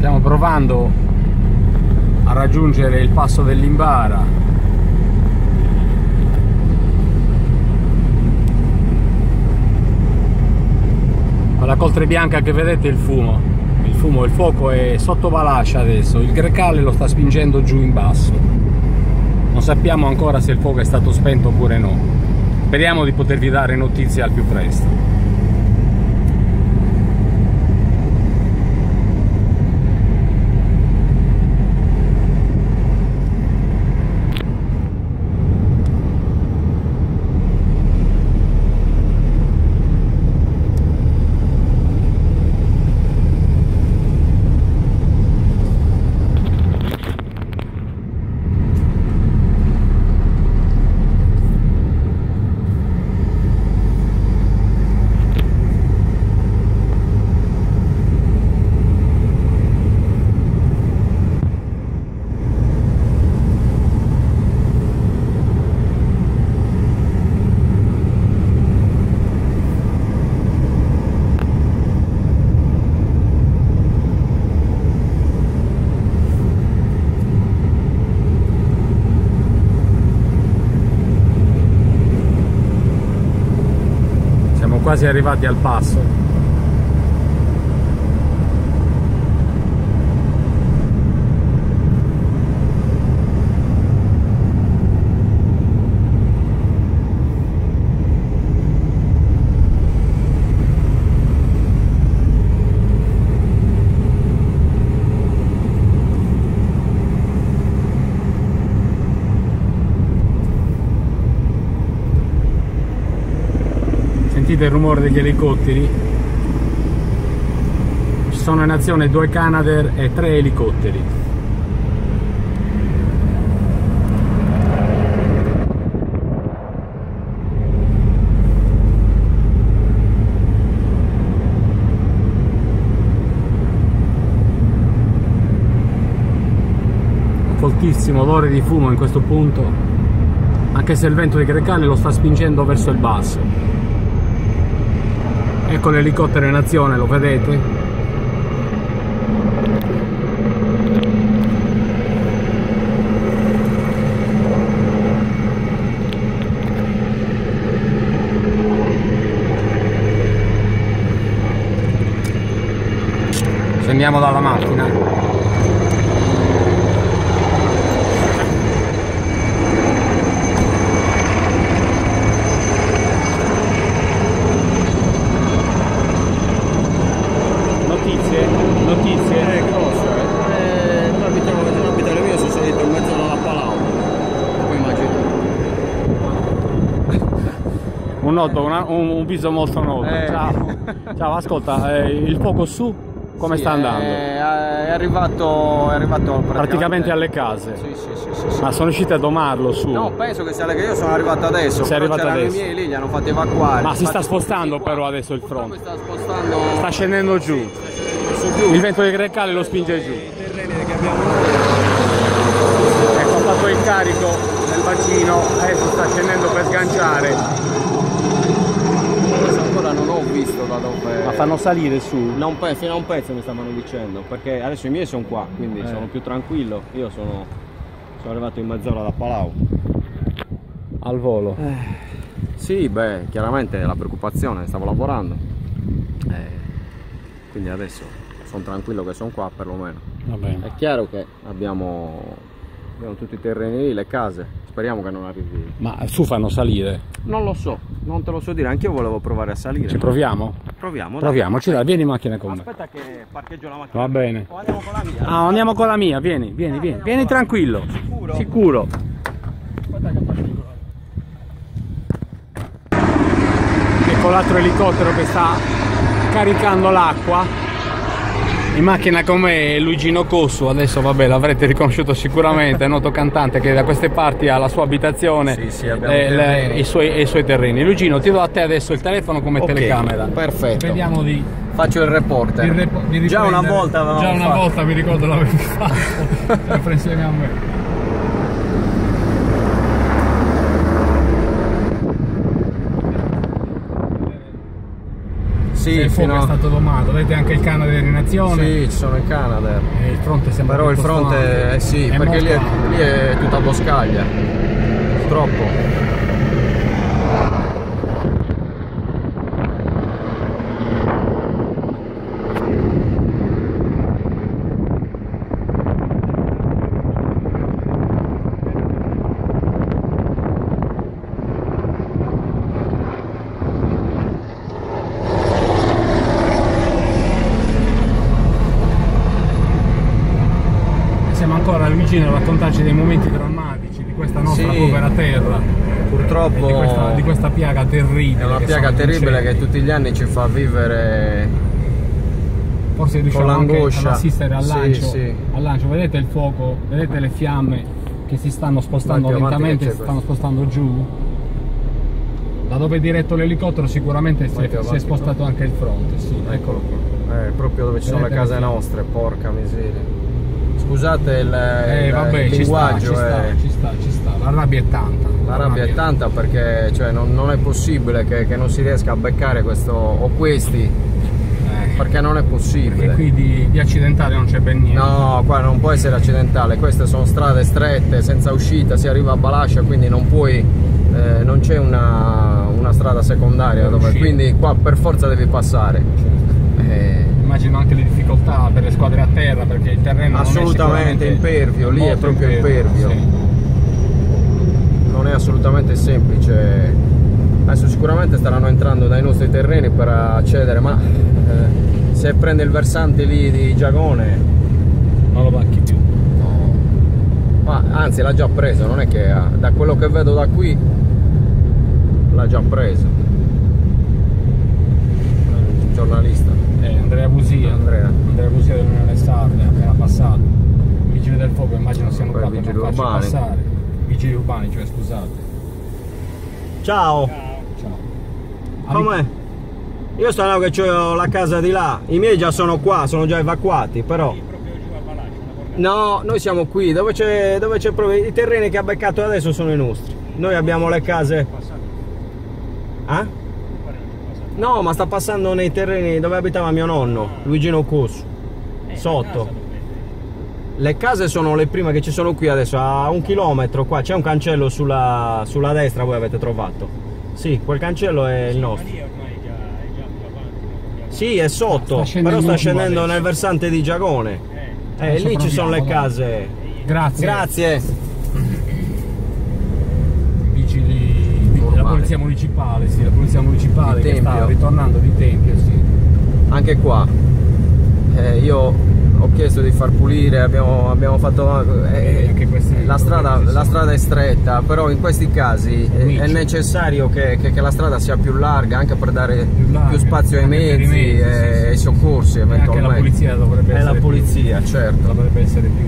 stiamo provando a raggiungere il passo dell'Imbara. La coltre bianca che vedete il fumo. Il fumo, il fuoco è sotto Valascia adesso. Il Grecale lo sta spingendo giù in basso. Non sappiamo ancora se il fuoco è stato spento oppure no. Speriamo di potervi dare notizie al più presto quasi arrivati al passo sentite il rumore degli elicotteri. Ci sono in azione due Canadair e tre elicotteri. Fortissimo odore di fumo in questo punto anche se il vento di Grecale lo sta spingendo verso il basso ecco l'elicottero in azione lo vedete? Scendiamo dalla macchina un noto, una, un, un, viso molto noto. Eh. Ciao. Ciao, ascolta, eh, il fuoco su come sì, sta andando? È, è arrivato, è arrivato praticamente... praticamente... alle case. Sì, sì, sì, sì, Ma sono riusciti a domarlo su? No, penso che sia che io sono arrivato adesso. Sei arrivato adesso? i miei lì, li hanno fatti evacuare. Ma si sta spostando però adesso il fronte. Sta spostando. Sta scendendo giù. giù. Il vento di Grecale lo spinge giù. Ecco, ha fatto il carico nel bacino, adesso sta scendendo per sganciare visto da dove... Ma fanno salire su? Non fino a un pezzo mi stavano dicendo, perché adesso i miei sono qua, quindi eh. sono più tranquillo. Io sono, sono arrivato in mezz'ora da Palau. Al volo? Eh, sì, beh, chiaramente la preoccupazione, stavo lavorando. Eh, quindi adesso sono tranquillo che sono qua perlomeno. È chiaro che abbiamo, abbiamo tutti i terreni lì, le case, Speriamo che non arrivi. Ma su fanno salire? Non lo so, non te lo so dire, anche io volevo provare a salire. Ci proviamo? Proviamo. Proviamoci, dai, vieni in macchina con me. Aspetta che parcheggio la macchina. Va bene. O andiamo con la mia. Ah, andiamo con la mia, vieni, vieni, vieni. Vieni tranquillo. Sicuro? Sicuro. Aspetta che parcheggio. Ecco l'altro elicottero che sta caricando l'acqua in macchina con me Luigino Cossu, adesso vabbè l'avrete riconosciuto sicuramente, è noto cantante che da queste parti ha la sua abitazione sì, sì, e, le, i, suoi, e, i, suoi, terreni. Luigino ti do a te adesso il telefono come okay, telecamera. Perfetto. Vediamo di... Faccio il reporter. Di rep di già una volta Già una fatto. volta mi ricordo l'avevi fatto, sempre insieme a me. Sì, il fuoco è stato domato. Vedete anche il Canadair in azione? Sì, ci sono i Canadair. E il fronte sembra Però il fronte, eh, sì, è perché lì è, lì è tutta boscaglia. Purtroppo. Vicino a raccontarci dei momenti drammatici di questa nostra sì, povera terra. Purtroppo di questa, di questa, piaga terribile. È una piaga terribile che tutti gli anni ci fa vivere forse riusciamo anche ad assistere al lancio, sì, sì. al lancio. Vedete il fuoco, vedete le fiamme che si stanno spostando lentamente, si stanno spostando giù. Da dove è diretto l'elicottero sicuramente si è, si è, spostato anche il fronte. Sì, eccolo qua. Eh, proprio dove ci sono le case nostre, porca miseria scusate il, eh, il, vabbè, il linguaggio. Ci sta, eh. ci sta, ci sta, la rabbia è tanta. La, la rabbia, è tanta perché cioè, non, non, è possibile che, che, non si riesca a beccare questo o questi. Eh, perché non è possibile. Perché qui di, di accidentale non c'è ben niente. No, qua non può essere accidentale, queste sono strade strette, senza uscita, si arriva a Balascia, quindi non puoi. Eh, non c'è una, una, strada secondaria dove, quindi qua per forza devi passare. Certo. Eh, immagino anche le difficoltà per le squadre a terra perché il terreno assolutamente non è impervio, lì è proprio impervio, impervio. Sì. non è assolutamente semplice adesso sicuramente staranno entrando dai nostri terreni per accedere ma eh, se prende il versante lì di Giagone non lo bacchi più no. ma anzi l'ha già preso non è che ha, da quello che vedo da qui l'ha già preso giornalista Andrea Busia, Andrea, Andrea Busia dell'Unione Sarda, appena passato. Vigili del fuoco immagino siano qua per non farci passare. Vigili urbani, cioè scusate. Ciao. Ciao. Com'è? Io sto che ho la casa di là, i miei già sono qua, sono già evacuati, però... No, noi siamo qui, dove c'è proprio... I terreni che ha beccato adesso sono i nostri. Noi abbiamo le case... Ah? No, ma sta passando nei terreni dove abitava mio nonno, Luigino Cus, eh, sotto. Le case sono le prime che ci sono qui adesso, a un chilometro qua, c'è un cancello sulla, sulla, destra, voi avete trovato. Sì, quel cancello è il nostro. Sì, è sotto, sta però sta scendendo nel versante di Giagone. Eh, eh lì ci sono le case. Grazie. Grazie. Polizia municipale, sì, la polizia municipale che sta ritornando di Tempio, sì. Anche qua, eh, io ho chiesto di far pulire, abbiamo, abbiamo fatto... Eh, eh la, strada, la, strada, è stretta, però in questi casi è, è necessario che, che, che, la strada sia più larga anche per dare più, larga, più spazio ai mezzi, mezzi e ai soccorsi eventualmente. E anche la polizia dovrebbe essere... È la polizia, più, certo. Dovrebbe essere più...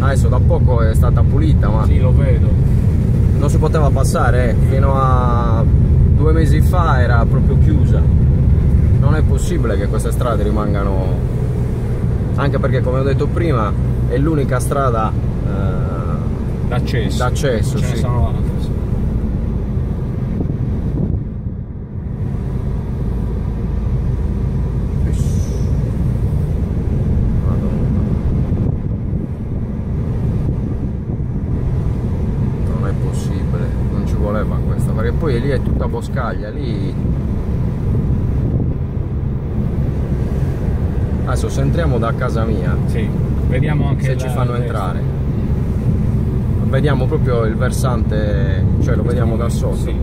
Adesso da poco è stata pulita, ma... Sì, lo vedo non si poteva passare, eh. fino a due mesi fa era proprio chiusa. Non è possibile che queste strade rimangano, anche perché come ho detto prima è l'unica strada eh, d'accesso. d'accesso sì. Poi lì è tutta boscaglia, lì... Adesso se entriamo da casa mia, sì, vediamo anche se ci fanno entrare. Vediamo proprio il versante, cioè lo vediamo da sotto. Sì.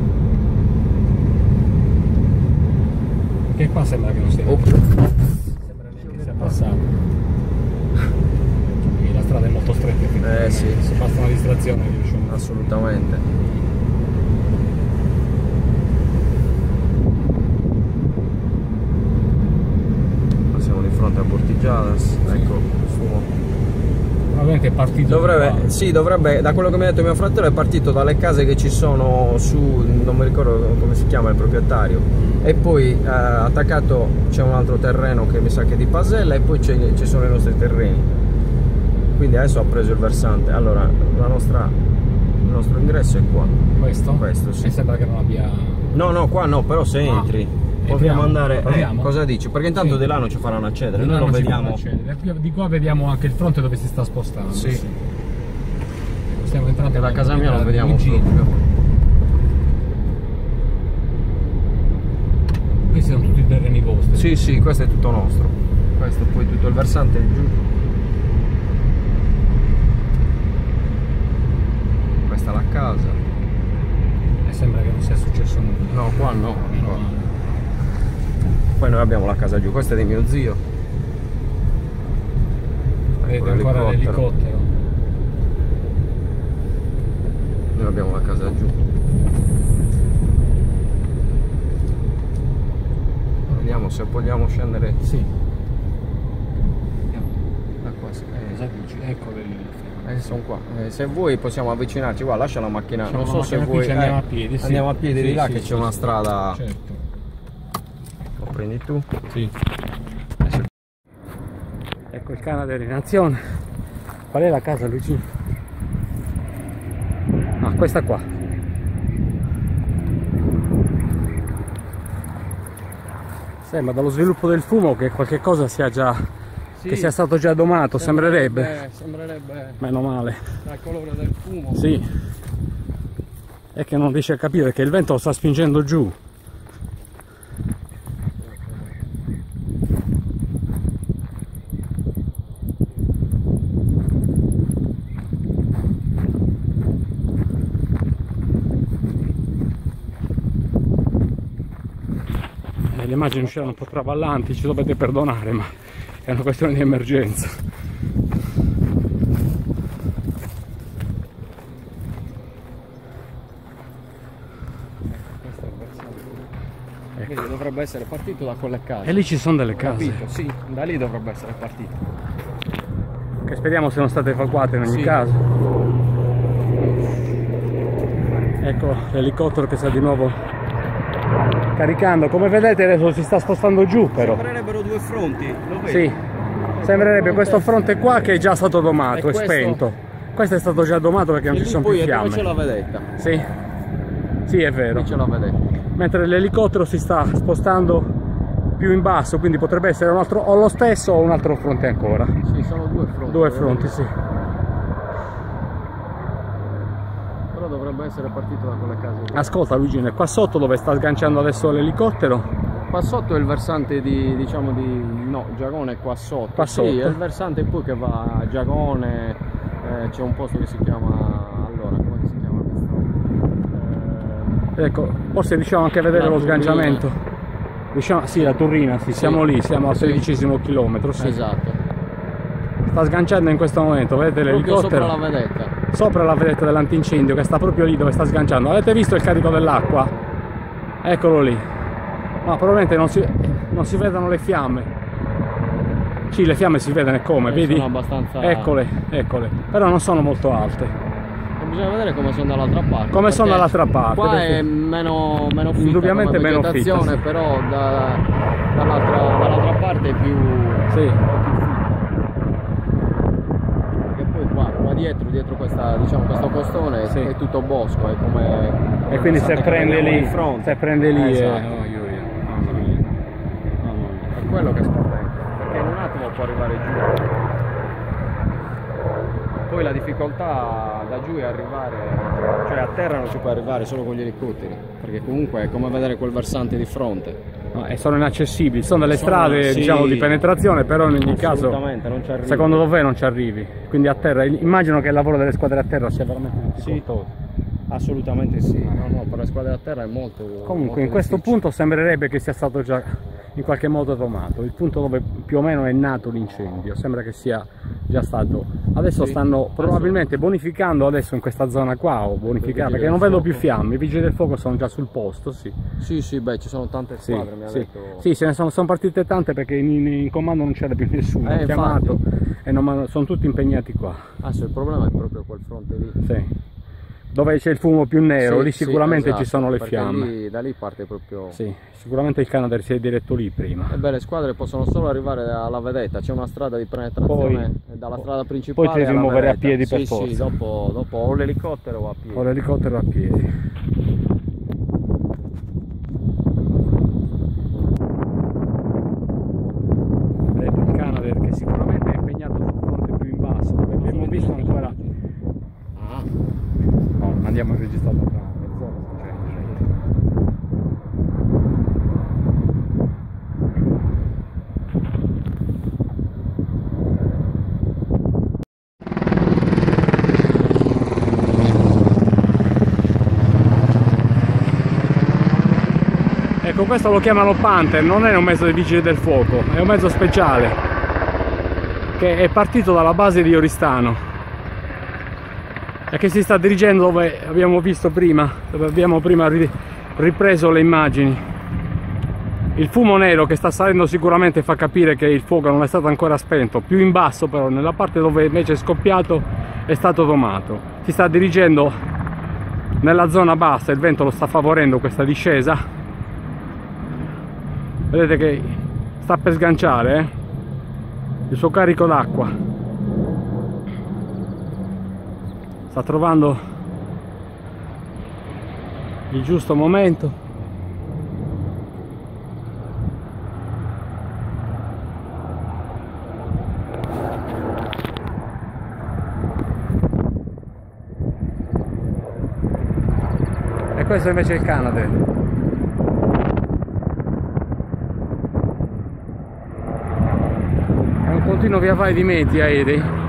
Che qua sembra che non sia. Oh. Sembra che sia passato. la strada è molto stretta Eh sì. Se basta una distrazione riusciamo. Assolutamente. Fronte a Portigiadas, ecco fumo. Probabilmente è partito dovrebbe, Sì, dovrebbe, da quello che mi ha detto mio fratello è partito dalle case che ci sono su, non mi ricordo come si chiama il proprietario, e poi eh, attaccato c'è un altro terreno che mi sa che è di Pasella e poi ci sono i nostri terreni. Quindi adesso ha preso il versante, allora nostra, il nostro ingresso è qua. Questo? Questo sì. E sembra che non abbia... No, no, qua no, però se ah. entri Potremmo andare. Eh, cosa dici? Perché intanto sì. di là non ci faranno accedere. Di Noi lo vediamo. Accedere. Di qua vediamo anche il fronte dove si sta spostando. Sì. sì. Stiamo entrando. Da casa mia lo vediamo proprio. Questi sono tutti i terreni vostri? Sì, sì, questo è tutto nostro. Questo poi tutto il versante giù. Questa è la casa. E sembra che non sia successo nulla. No, qua no. no. Poi noi abbiamo la casa giù, questa è di mio zio. Vedete ancora l'elicottero. Noi abbiamo la casa giù. Vediamo se vogliamo scendere. Sì. Da qua si eh, Eccole lì. Eh, sono qua. Eh, se vuoi possiamo avvicinarci qua, lascia la macchina. non so se vuoi. Andiamo a piedi. Sì. Andiamo a piedi sì, di là sì, che c'è una strada. Certo. Lo prendi tu? Sì. Ecco il Canada in azione. Qual è la casa Luigi? Ah, questa qua. Sembra dallo sviluppo del fumo che qualche cosa sia già sì, che sia stato già domato, sembrerebbe. Sembrerebbe, sembrerebbe Meno male. Dal colore del fumo. Sì. È che non riesce a capire che il vento lo sta spingendo giù. Immagini usciranno un po' traballanti, ci dovete perdonare, ma è una questione di emergenza. Ecco. dovrebbe essere partito da quelle case. E lì ci sono delle case. Capito, sì, da lì dovrebbe essere partito. Che speriamo siano state evacuate in ogni sì. caso. Ecco l'elicottero che sta di nuovo caricando come vedete adesso si sta spostando giù però. Sembrerebbero due fronti lo vedi? sì sembrerebbe questo fronte qua che è già stato domato e, questo... spento. Questo è stato già domato perché non ci sono più fiamme. c'è la vedetta? Sì. Sì è vero. C'è la vedetta. Mentre l'elicottero si sta spostando più in basso quindi potrebbe essere un altro o lo stesso o un altro fronte ancora. Sì sono due fronti due fronti sì. Dovrebbe essere partito da quella casa. Ascolta Luigi, qua sotto dove sta sganciando adesso l'elicottero? Qua sotto è il versante di, diciamo di, no, Giagone è qua sotto. Qua sotto? Sì, è il versante poi che va a Giagone, eh, c'è un posto che si chiama, allora, come si chiama questo? Eh, ecco, forse riusciamo anche a vedere lo sganciamento. Riusciamo, sì, la Turrina, sì, sì, siamo lì, siamo al sedicesimo chilometro, sì. Esatto. Sta sganciando in questo momento, vedete l'elicottero? sopra la vedetta sopra la vedetta dell'antincendio che sta proprio lì dove sta sganciando avete visto il carico dell'acqua? eccolo lì ma probabilmente non si, non si vedono le fiamme sì le fiamme si vedono come eh, vedi? abbastanza eccole eccole però non sono molto alte bisogna vedere come sono dall'altra parte come sono dall'altra parte qua è meno, meno fitta indubbiamente meno fitta sì. però da, dall'altra dall parte è più sì dietro, dietro questa, diciamo, questo costone sì. è tutto bosco, è come... E quindi se prende, lì, se prende lì, eh, esatto. eh, io, io. È quello che spaventa, perché in un attimo può arrivare giù. Poi la difficoltà da giù è arrivare, cioè a terra non si può arrivare solo con gli elicotteri, perché comunque è come vedere quel versante di fronte no, e sono inaccessibili, sono delle sono, strade sì. diciamo, di penetrazione, però in ogni caso secondo dove non ci arrivi, quindi a terra, immagino che il lavoro delle squadre a terra sia veramente difficoltoso. Sì. Assolutamente sì, no, no, per le squadre a terra è molto Comunque molto in questo punto sembrerebbe che sia stato già in qualche modo domato, il punto dove più o meno è nato l'incendio, sembra che sia già stato. Adesso stanno probabilmente bonificando adesso in questa zona qua o bonificare perché non vedo più fiamme, i vigili del fuoco sono già sul posto, sì. Sì, sì, beh, ci sono tante squadre, sì, mi ha sì. detto. Sì, se ne sono, sono partite tante perché in, in comando non c'era più nessuno, eh, chiamato e non, sono tutti impegnati qua. Ah, il problema è proprio quel fronte lì. Sì dove c'è il fumo più nero, sì, lì sicuramente sì, esatto, ci sono le fiamme. Lì, da lì parte proprio... Sì, sicuramente il Canadair si è diretto lì prima. E beh, le squadre possono solo arrivare alla vedetta, c'è una strada di penetrazione poi, dalla strada principale Poi ti devi muovere a piedi per forza. Sì, dopo, dopo o l'elicottero o a piedi. O l'elicottero a piedi. Questo lo chiamano Panther, non è un mezzo dei vigili del fuoco, è un mezzo speciale che è partito dalla base di Oristano e che si sta dirigendo dove abbiamo visto prima, dove abbiamo prima ripreso le immagini. Il fumo nero che sta salendo sicuramente fa capire che il fuoco non è stato ancora spento, più in basso però, nella parte dove invece è scoppiato è stato domato. Si sta dirigendo nella zona bassa, il vento lo sta favorendo questa discesa. Vedete che sta per sganciare eh? il suo carico d'acqua. Sta trovando il giusto momento questo invece è il Canada continuo via vai di meti aerei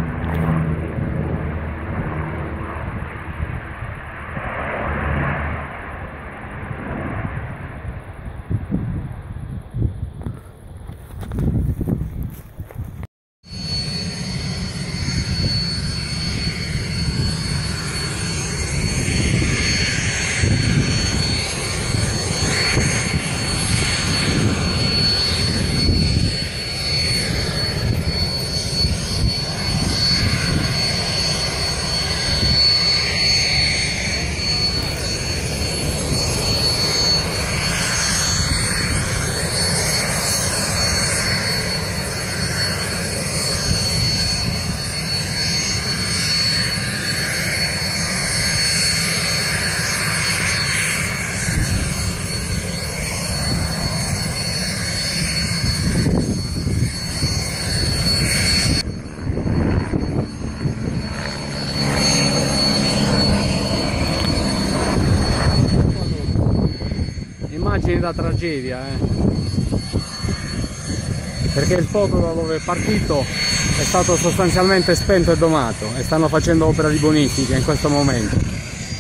immagini da tragedia eh. perché il fuoco da dove è partito è stato sostanzialmente spento e domato e stanno facendo opera di bonifica in questo momento.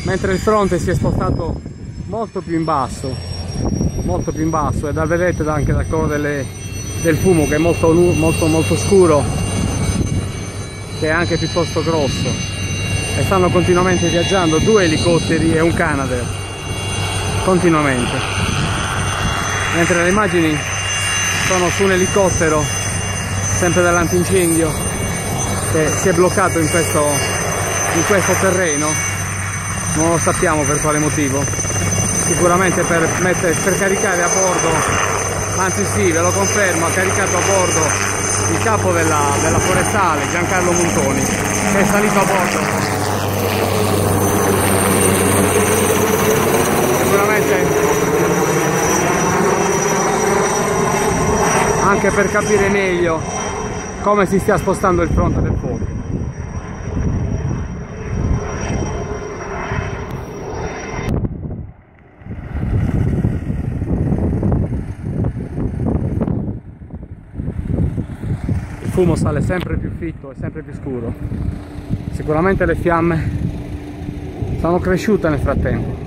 Mentre il fronte si è spostato molto più in basso molto più in basso e da vedete anche dal colore del fumo che è molto, molto molto scuro che è anche piuttosto grosso. E stanno continuamente viaggiando due elicotteri e un Canadair. Continuamente mentre le immagini sono su un elicottero sempre dall'antincendio che si è bloccato in questo, in questo terreno non lo sappiamo per quale motivo. Sicuramente per, mettere, per caricare a bordo anzi sì ve lo confermo ha caricato a bordo il capo della, della forestale Giancarlo Montoni che è salito a bordo. Sicuramente anche per capire meglio come si stia spostando il fronte del fuoco. Il fumo sale sempre più fitto e sempre più scuro. Sicuramente le fiamme sono cresciute nel frattempo.